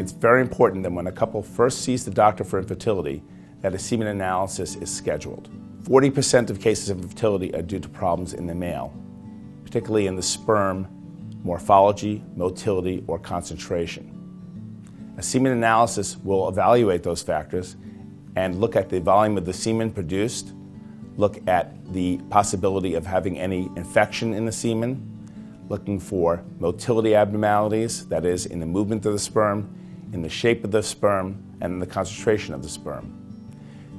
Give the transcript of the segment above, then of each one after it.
It's very important that when a couple first sees the doctor for infertility, that a semen analysis is scheduled. 40% of cases of infertility are due to problems in the male, particularly in the sperm, morphology, motility, or concentration. A semen analysis will evaluate those factors and look at the volume of the semen produced, look at the possibility of having any infection in the semen, looking for motility abnormalities, that is, in the movement of the sperm, in the shape of the sperm, and in the concentration of the sperm.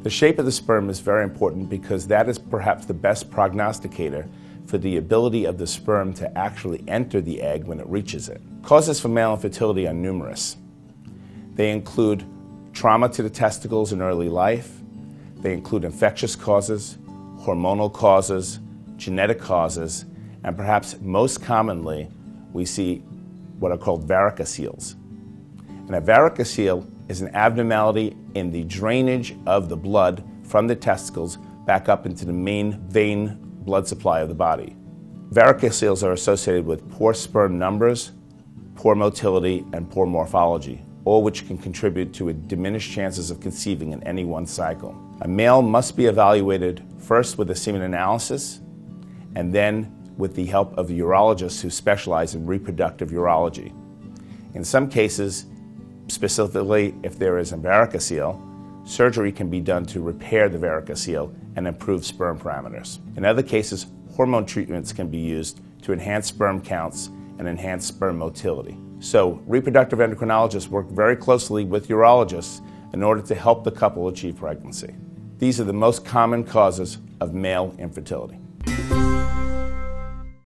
The shape of the sperm is very important because that is perhaps the best prognosticator for the ability of the sperm to actually enter the egg when it reaches it. Causes for male infertility are numerous. They include trauma to the testicles in early life, they include infectious causes, hormonal causes, genetic causes, and perhaps most commonly, we see what are called varicoceles. And a varicocele is an abnormality in the drainage of the blood from the testicles back up into the main vein blood supply of the body. Varicoceles are associated with poor sperm numbers, poor motility, and poor morphology all which can contribute to a diminished chances of conceiving in any one cycle. A male must be evaluated first with a semen analysis and then with the help of urologists who specialize in reproductive urology. In some cases, specifically if there is a varicocele, surgery can be done to repair the varicocele and improve sperm parameters. In other cases, hormone treatments can be used to enhance sperm counts and enhance sperm motility. So, reproductive endocrinologists work very closely with urologists in order to help the couple achieve pregnancy. These are the most common causes of male infertility.